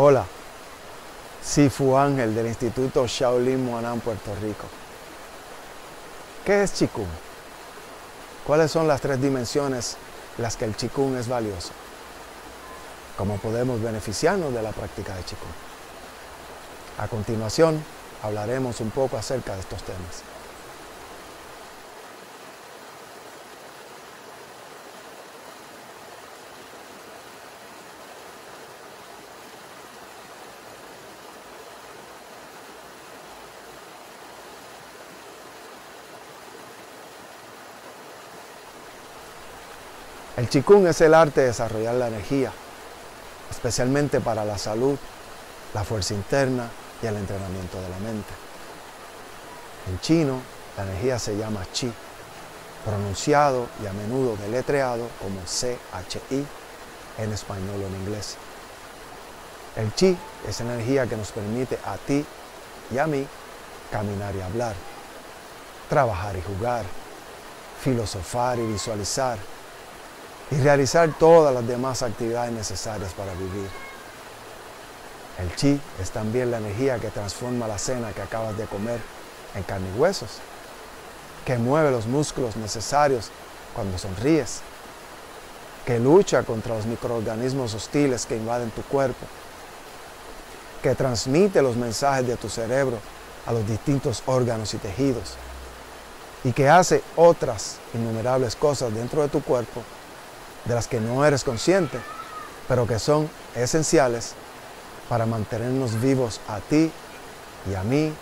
Hola, Sifu Ángel del Instituto Shaolin Moanán, Puerto Rico. ¿Qué es Qigong? ¿Cuáles son las tres dimensiones en las que el Qigong es valioso? ¿Cómo podemos beneficiarnos de la práctica de Qigong? A continuación, hablaremos un poco acerca de estos temas. El Qigong es el arte de desarrollar la energía, especialmente para la salud, la fuerza interna y el entrenamiento de la mente. En chino, la energía se llama Qi, pronunciado y a menudo deletreado como C-H-I en español o en inglés. El Qi es energía que nos permite a ti y a mí caminar y hablar, trabajar y jugar, filosofar y visualizar, y realizar todas las demás actividades necesarias para vivir. El chi es también la energía que transforma la cena que acabas de comer en carne y huesos, que mueve los músculos necesarios cuando sonríes, que lucha contra los microorganismos hostiles que invaden tu cuerpo, que transmite los mensajes de tu cerebro a los distintos órganos y tejidos, y que hace otras innumerables cosas dentro de tu cuerpo de las que no eres consciente, pero que son esenciales para mantenernos vivos a ti y a mí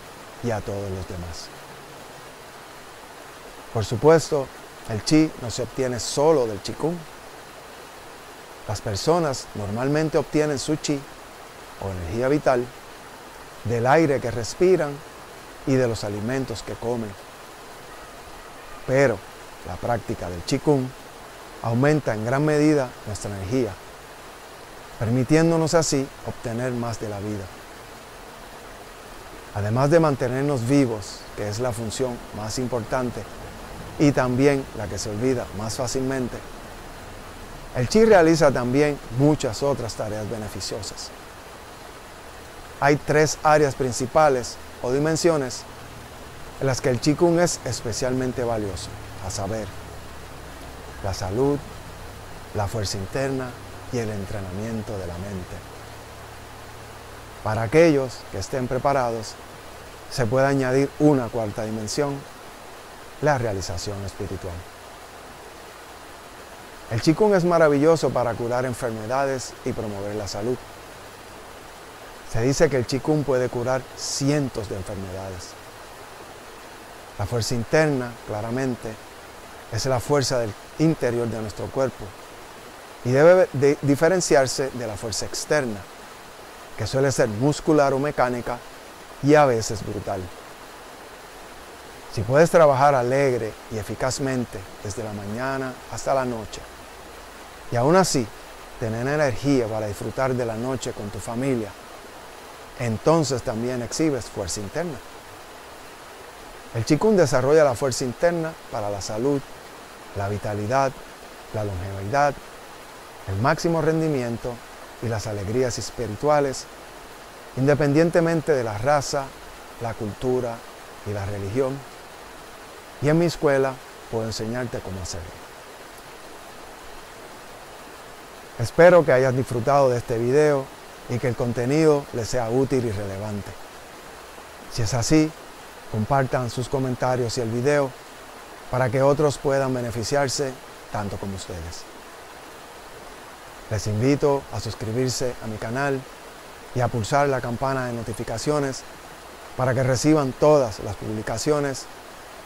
y a todos los demás. Por supuesto, el chi no se obtiene solo del qigong. Las personas normalmente obtienen su chi o energía vital del aire que respiran y de los alimentos que comen. Pero la práctica del qigong aumenta en gran medida nuestra energía, permitiéndonos así obtener más de la vida. Además de mantenernos vivos, que es la función más importante y también la que se olvida más fácilmente, el chi realiza también muchas otras tareas beneficiosas. Hay tres áreas principales o dimensiones en las que el Qigong es especialmente valioso, a saber, la salud, la fuerza interna y el entrenamiento de la mente. Para aquellos que estén preparados, se puede añadir una cuarta dimensión, la realización espiritual. El Qigong es maravilloso para curar enfermedades y promover la salud. Se dice que el Qigong puede curar cientos de enfermedades. La fuerza interna, claramente, es la fuerza del interior de nuestro cuerpo y debe diferenciarse de la fuerza externa, que suele ser muscular o mecánica y a veces brutal. Si puedes trabajar alegre y eficazmente desde la mañana hasta la noche, y aún así tener energía para disfrutar de la noche con tu familia, entonces también exhibes fuerza interna. El Qigong desarrolla la fuerza interna para la salud la vitalidad, la longevidad, el máximo rendimiento y las alegrías espirituales, independientemente de la raza, la cultura y la religión. Y en mi escuela puedo enseñarte cómo hacerlo. Espero que hayas disfrutado de este video y que el contenido les sea útil y relevante. Si es así, compartan sus comentarios y el video para que otros puedan beneficiarse tanto como ustedes. Les invito a suscribirse a mi canal y a pulsar la campana de notificaciones para que reciban todas las publicaciones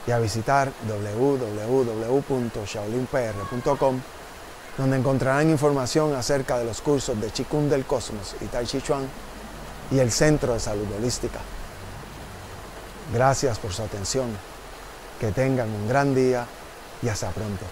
y a visitar www.shaolinpr.com donde encontrarán información acerca de los cursos de Qigong del Cosmos y Tai Chi Chuan y el Centro de Salud Holística. Gracias por su atención. Que tengan un gran día y hasta pronto.